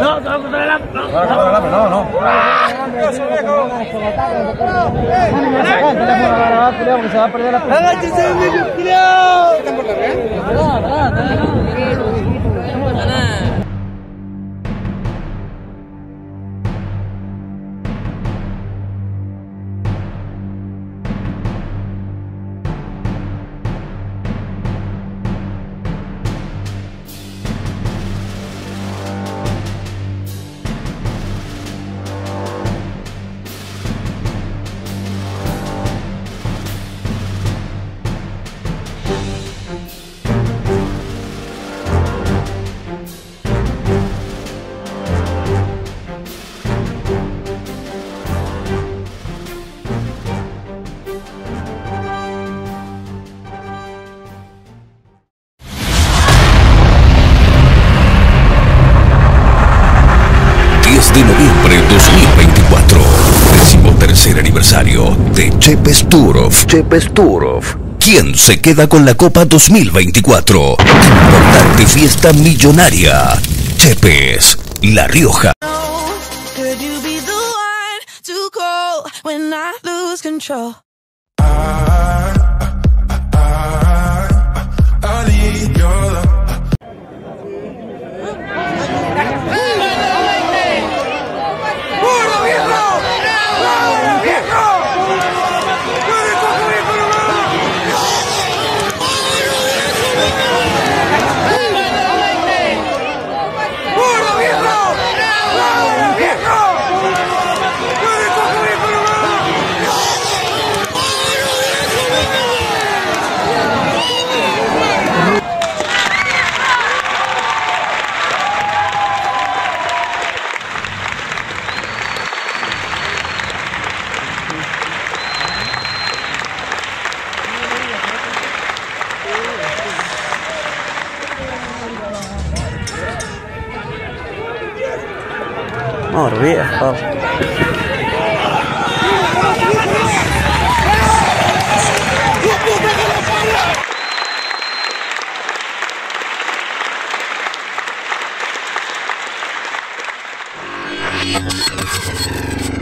No, no, no, no. de tercer aniversario de Chepes Turov. Chepes Turov. ¿Quién se queda con la Copa 2024? Importante fiesta millonaria. Chepes, La Rioja. To call when I lose control? Amor viejo.